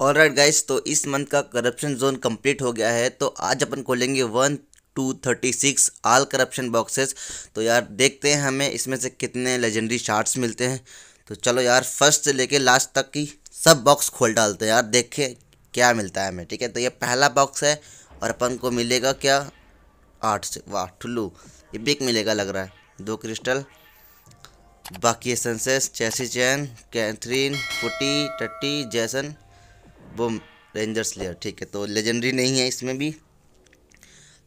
All right guys तो इस month का करप्शन जोन कंप्लीट हो गया है तो आज अपन खोलेंगे one two thirty six all corruption boxes तो यार, देखते हैं हमें इसमें से कितने लेजेंडरी शार्ट्स मिलते हैं। तो चलो यार फ़र्स्ट से लेके लास्ट तक की सब बॉक्स खोल डालते हैं। यार देखें क्या मिलता है हमें, ठीक है? तो ये पहला बॉक्स है और अपन को मिलेगा क्या? आठ से, वाह, टुल्लू, ये बिग मिलेगा लग रहा है। दो क्रिस्टल बाकी एसेंसेस चैसी चैन कैथरीन पुटी टट्टी जैसन वो रेंजर्स स्लेयर ठीक है तो लेजेंडरी नहीं है इसमें भी।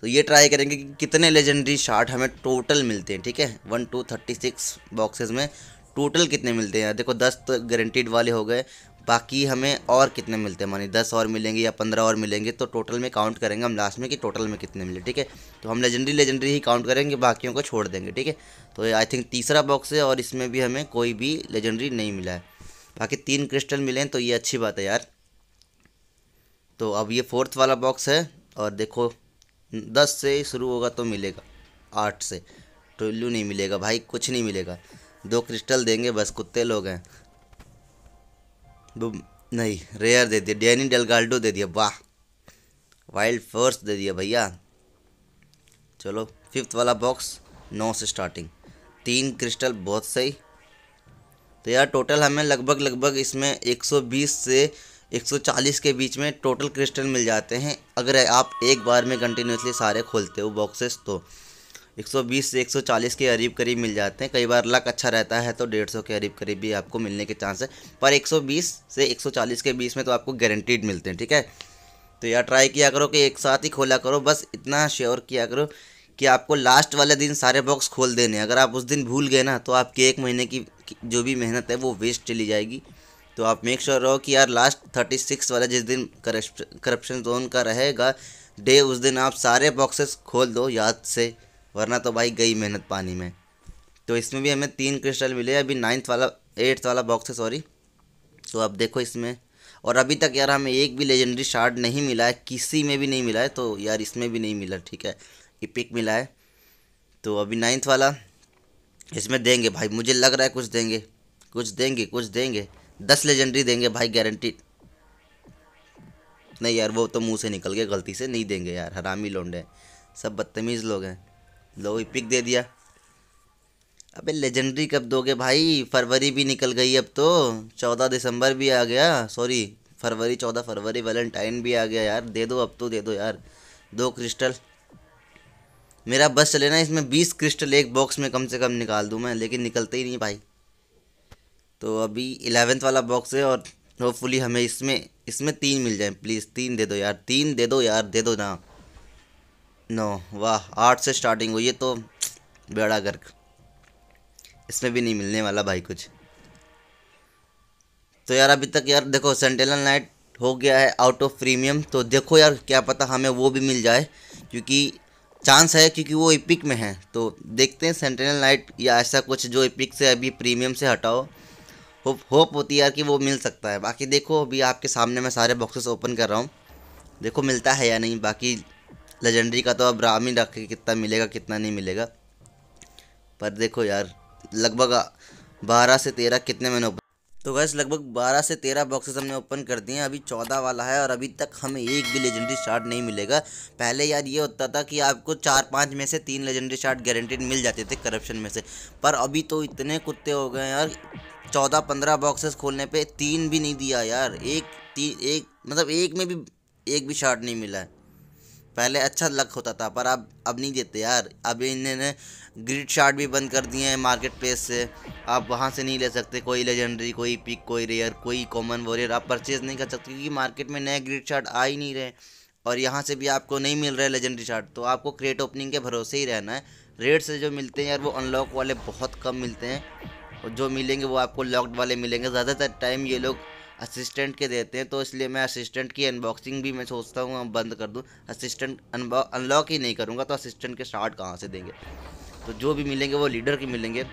तो ये ट्राई करेंगे कि कितने लेजेंडरी शार्ट हमें टोटल मिलते हैं, ठीक है? One two thirty six boxes में टोटल कितने मिलते हैं? देखो, दस तो गारंटीड वाले हो गए, बाकी हमें और कितने मिलते हैं? मानी दस और मिलेंगे या पंद्रह और मिलेंगे तो टोटल में काउंट करेंगे हम लास्ट में कि टोटल में कितने मिले, ठीक है? तो हम लेजेंडरी लेजेंडरी ही काउंट करेंगे, बाकियों को छोड़ देंगे, ठीक है? तो आई थिंक तीसरा बॉक्स है और इसमें भी हमें कोई भी लेजेंडरी नहीं मिला है। बाकी तीन क्रिस्टल मिले हैं तो ये अच्छी बात है यार। तो अब ये फोर्थ वाला बॉक्स है और देखो, दस से शुरू होगा तो मिलेगा, आठ से। टोल्लू नहीं मिलेगा भाई, कुछ नहीं मिलेगा। दो क्रिस्टल देंगे, बस कुत्ते लोग हैं। नहीं रेयर दे दिया डैनी डेलगाल्डो दे दिया, वाह। वाइल्ड फोर्स दे दिया भैया। चलो फिफ्थ वाला बॉक्स नौ से स्टार्टिंग तीन क्रिस्टल बहुत सही। तो यार टोटल हमें लगभग लगभग इसमें 120 से 140 के बीच में टोटल क्रिस्टल मिल जाते हैं। अगर आप एक बार में कंटिन्यूसली सारे खोलते हो बॉक्सेस तो 120 से 140 के करीब करीब मिल जाते हैं। कई बार लक अच्छा रहता है तो 150 के करीब करीब भी आपको मिलने के चांस है। पर 120 से 140 के बीच में तो आपको गारंटीड मिलते हैं, ठीक है? तो यार ट्राई किया करो कि एक साथ ही खोला करो, बस इतना श्योर किया करो कि आपको लास्ट वाले दिन सारे बॉक्स खोल देने अगर आप उस दिन भूल गए ना तो आपकी एक महीने की, जो भी मेहनत है, वो वेस्ट चली जाएगी। तो आप मेक श्योर रहो कि यार लास्ट थर्टी सिक्स वाला जिस दिन करप्शन जोन का रहेगा डे उस दिन आप सारे बॉक्सेस खोल दो याद से, वरना तो भाई गई मेहनत पानी में। तो इसमें भी हमें तीन क्रिस्टल मिले अभी नाइन्थ वाला एट्थ वाला बॉक्स है सॉरी तो आप देखो इसमें। और अभी तक यार हमें एक भी लेजेंडरी शार्ड नहीं मिला है, किसी में भी नहीं मिला है तो यार इसमें भी नहीं मिला, ठीक है? इपिक मिला है। तो अभी नाइन्थ वाला, इसमें देंगे भाई, मुझे लग रहा है कुछ देंगे कुछ देंगे कुछ देंगे। दस लेजेंडरी देंगे भाई गारंटी नहीं यार, वो तो मुँह से निकल गए गलती से नहीं देंगे यार, हरामी लोंडे। सब बदतमीज़ लोग हैं। लो ही पिक दे दिया। अबे लेजेंडरी कब दोगे भाई? फरवरी भी निकल गई अब तो। चौदह दिसंबर भी आ गया। सॉरी फरवरी, चौदह फरवरी वैलेंटाइन भी आ गया यार। दे दो अब तो दे दो यार। दो क्रिस्टल मेरा बस चले ना, इसमें बीस क्रिस्टल एक बॉक्स में कम से कम निकाल दूँ मैं, लेकिन निकलते ही नहीं भाई। तो अभी इलेवेंथ वाला बॉक्स है और होपफुली हमें इसमें इसमें तीन मिल जाए। प्लीज़ तीन दे दो यार, तीन दे दो यार, दे दो ना। नो वाह, आठ से स्टार्टिंग हुई है तो बेड़ा गर्क। इसमें भी नहीं मिलने वाला भाई कुछ। तो यार अभी तक यार देखो सेंटेनल नाइट हो गया है आउट ऑफ़ प्रीमियम तो देखो यार क्या पता हमें वो भी मिल जाए, क्योंकि चांस है क्योंकि वो इपिक में है। तो देखते हैं सेंटेनल नाइट या ऐसा कुछ जो इपिक से अभी प्रीमियम से हटाओ। होप होप होती है यार कि वो मिल सकता है। बाकी देखो, अभी आपके सामने मैं सारे बॉक्सेस ओपन कर रहा हूँ। देखो, मिलता है या नहीं, बाकी लेजेंडरी का तो अब राम ही रख कितना मिलेगा, कितना नहीं मिलेगा। पर देखो यार, लगभग बारह से तेरह कितने मैंने ओपन तो गैस लगभग बारह से तेरह बॉक्सेस हमने ओपन कर दिए हैं। अभी चौदह वाला है और अभी तक हमें एक भी लेजेंडरी शार्ट नहीं मिलेगा। पहले यार ये होता था कि आपको चार पाँच में से तीन लेजेंडरी शार्ट गारंटेड मिल जाते थे करप्शन में से। पर अभी तो इतने कुत्ते हो गए यार चौदह पंद्रह बॉक्सेस खोलने पे तीन भी नहीं दिया यार। एक तीन एक मतलब एक में भी, एक भी शार्ट नहीं मिला है। पहले अच्छा लक होता था, पर अब अब नहीं देते यार। अब इन्होंने ग्रिड शार्ट भी बंद कर दिए हैं मार्केट प्लेस से। आप वहाँ से नहीं ले सकते, कोई लेजेंडरी कोई पिक कोई रेयर कोई कॉमन वॉरियर आप परचेज़ नहीं कर सकते, क्योंकि मार्केट में नए ग्रिड शार्ट आ ही नहीं रहे और यहाँ से भी आपको नहीं मिल रहा है लेजेंडरी शार्ट तो आपको क्रेट ओपनिंग के भरोसे ही रहना है। रेट से जो मिलते हैं यार, वो अनलॉक वाले बहुत कम मिलते हैं। और जो मिलेंगे वो आपको लॉक्ड वाले मिलेंगे। ज़्यादातर टाइम ये लोग असिस्टेंट के देते हैं तो इसलिए मैं असिस्टेंट की अनबॉक्सिंग भी मैं सोचता हूँ बंद कर दूँ। असिस्टेंट अनलॉक ही नहीं करूँगा तो असिस्टेंट के स्टार्ट कहाँ से देंगे? तो जो भी मिलेंगे वो लीडर के मिलेंगे।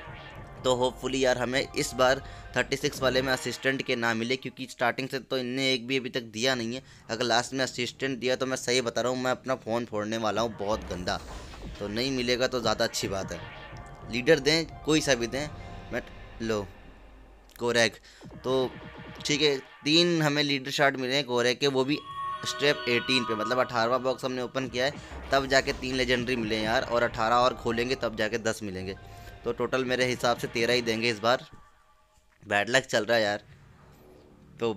तो होपफुली यार हमें इस बार 36 वाले में असिस्टेंट के ना मिले, क्योंकि स्टार्टिंग से तो इनने एक भी अभी तक दिया नहीं है। अगर लास्ट में असिस्टेंट दिया तो मैं सही बता रहा हूँ, मैं अपना फ़ोन फोड़ने वाला हूँ, बहुत गंदा। तो नहीं मिलेगा तो ज़्यादा अच्छी बात है। लीडर दें, कोई सा भी दें लो, कोरेक। तो ठीक है, तीन हमें लीडर शार्ट मिले हैं कोरेक के, वो भी स्टेप 18 पे मतलब अठारहवा बॉक्स हमने ओपन किया है, तब जाके तीन लेजेंडरी मिले हैं यार, और अठारह और खोलेंगे, तब जाके दस मिलेंगे। तो टोटल मेरे हिसाब से तेरह ही देंगे इस बार। बैड लक चल रहा है यार। तो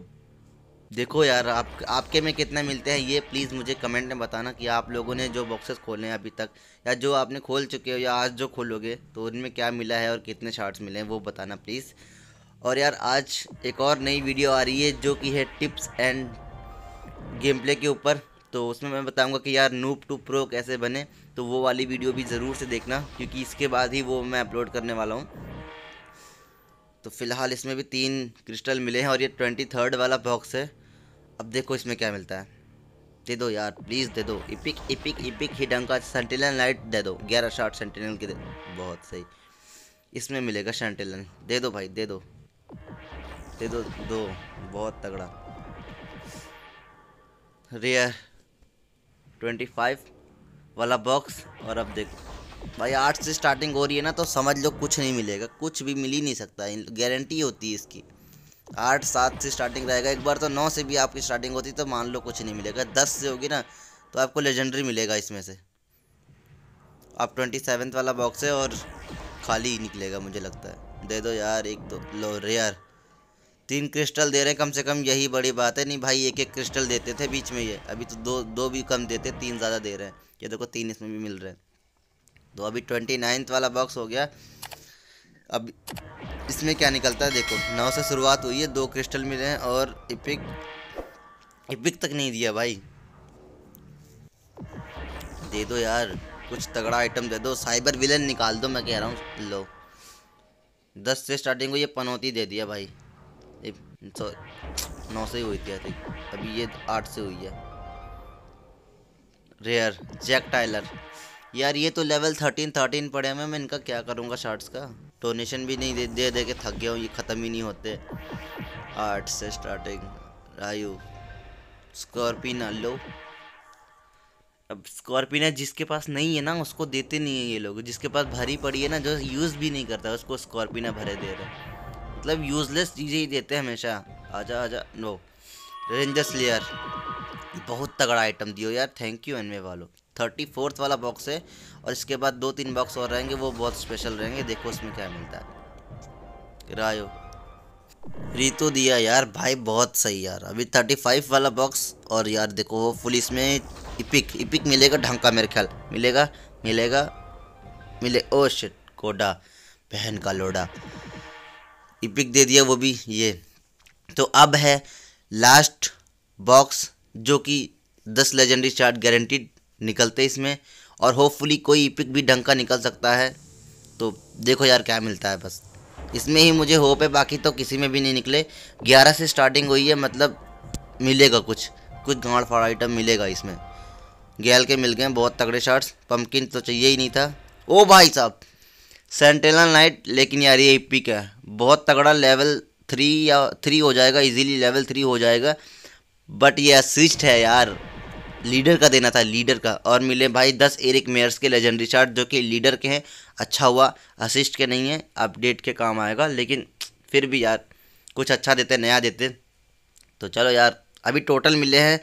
देखो यार, आप, आपके में कितना मिलते हैं, ये प्लीज़ मुझे कमेंट में बताना कि आप लोगों ने जो बॉक्सेस खोले हैं अभी तक, या जो आपने खोल चुके हो, या आज जो खोलोगे तो उनमें क्या मिला है और कितने शार्ट्स मिले हैं, वो बताना प्लीज़ और यार, आज एक और नई वीडियो आ रही है, जो कि है टिप्स एंड गेम प्ले के ऊपर. तो उसमें मैं बताऊँगा कि यार नूप टू प्रो कैसे बने तो वो वाली वीडियो भी ज़रूर से देखना, क्योंकि इसके बाद ही वो मैं अपलोड करने वाला हूँ. तो फ़िलहाल इसमें भी तीन क्रिस्टल मिले हैं, और ये ट्वेंटी थर्ड वाला बॉक्स है. अब देखो इसमें क्या मिलता है। दे दो यार प्लीज़ दे दो। इपिक इपिक इपिक हिडंग का सेंटिनल लाइट दे दो। ग्यारह शॉट सेंटिलन के दे। दो बहुत सही। इसमें मिलेगा सेंटिलन दे दो भाई, दे दो। दे दो दो। बहुत तगड़ा। रेयर ट्वेंटी फाइव वाला बॉक्स और अब देखो। भाई आठ से स्टार्टिंग हो रही है ना तो समझ लो कुछ नहीं मिलेगा। कुछ भी मिल ही नहीं सकता। गारंटी होती है इसकी। आठ, सात से स्टार्टिंग रहेगा। एक बार तो नौ से भी आपकी स्टार्टिंग होती तो मान लो कुछ नहीं मिलेगा। दस से होगी ना तो आपको लेजेंडरी मिलेगा इसमें से। आप ट्वेंटी सेवन्थ वाला बॉक्स है और खाली ही निकलेगा, मुझे लगता है। दे दो यार, एक दो। लो रेयर तीन क्रिस्टल दे रहे हैं, कम से कम यही बड़ी बात है। नहीं भाई, एक एक क्रिस्टल देते थे बीच में ये। अभी तो दो दो भी कम देते, तीन ज़्यादा दे रहे हैं। ये देखो, तीन इसमें भी मिल रहे हैं। तो अभी ट्वेंटी नाइन्थ वाला बॉक्स हो गया। अब इसमें क्या निकलता है? देखो, नौ से शुरुआत हुई है, दो क्रिस्टल मिले हैं और इपिक इपिक तक नहीं दिया भाई। दे दो यार, कुछ तगड़ा आइटम दे दो। साइबर विलन निकाल दो, मैं कह रहा हूँ, लो। दस से स्टार्टिंग को ये पनौती दे दिया भाई। सॉरी नौ से ही हुई थी आई अभी ये आठ से हुई है। रेयर जैक टाइलर यार, ये तो लेवल थर्टीन थर्टीन पड़े हैं मैं इनका क्या करूँगा शार्ट्स का? डोनेशन भी नहीं दे दे, दे के थक गया हूँ ये ख़त्म ही नहीं होते। आठ से स्टार्टिंग रायू स्कॉर्पिना लो अब स्कॉर्पिना जिसके पास नहीं है ना उसको देते नहीं है ये लोग। जिसके पास भरी पड़ी है ना जो यूज़ भी नहीं करता उसको स्कॉर्पिना भरे दे रहे। मतलब यूजलेस चीज़ें ही देते हैं हमेशा। आजा आजा नो रेंजर स्लेयर बहुत तगड़ा आइटम दियो यार थैंक यू एनवे वालों। थर्टी फोर्थ वाला बॉक्स है और इसके बाद दो तीन बॉक्स और रहेंगे, वो बहुत स्पेशल रहेंगे। देखो उसमें क्या मिलता है। रायो। रितो दिया, यार भाई बहुत सही यार। अभी थर्टी फाइव वाला बॉक्स और यार देखो वो फुल इसमें इपिक इपिक मिलेगा ढंग का मेरे ख्याल। मिलेगा मिलेगा, मिले, ओ शिट कोडा, बहन का लोडा। इपिक दे दिया वो भी, ये। तो अब है लास्ट बॉक्स जो कि दस लेजेंडरी चार्ट गारंटीड निकलते इसमें, और होपफुली कोई इपिक भी ढंग का निकल सकता है। तो देखो यार क्या मिलता है बस। इसमें ही मुझे होप है, बाकी तो किसी में भी नहीं निकले। ग्यारह से स्टार्टिंग हुई है मतलब मिलेगा कुछ। कुछ गाड़ फाड़ आइटम मिलेगा इसमें। गैल के मिल गए बहुत तगड़े शार्ट्स पम्पकिन तो चाहिए ही नहीं था। ओ भाई साहब सेंटेनल नाइट लेकिन यार ये इपिक है। बहुत तगड़ा लेवल थ्री या थ्री हो जाएगा इजीली लेवल थ्री हो जाएगा। बट ये असिस्ट है यार। लीडर का देना था, लीडर का। और मिले भाई दस एरिक मेयर्स के लेजेंडरी चार्ट जो कि लीडर के हैं। अच्छा हुआ असिस्ट के नहीं है अपडेट के काम आएगा, लेकिन फिर भी यार, कुछ अच्छा देते, नया देते। तो चलो यार, अभी टोटल मिले हैं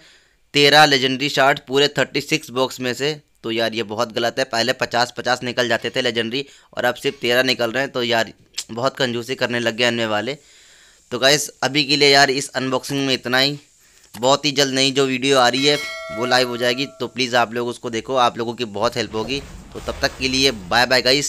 तेरह लेजेंडरी चार्ट पूरे थर्टी सिक्स बॉक्स में से। तो यार, ये बहुत गलत है, पहले पचास पचास निकल जाते थे लेजेंडरी और अब सिर्फ़ तेरह निकल रहे हैं तो यार, बहुत कंजूसी करने लग गए आने वाले। तो गाइस अभी के लिए यार, इस अनबॉक्सिंग में इतना ही। बहुत ही जल्द नई जो वीडियो आ रही है, वो लाइव हो जाएगी। तो प्लीज़ आप लोग उसको देखो, आप लोगों की बहुत हेल्प होगी। तो तब तक के लिए बाय बाय गाइस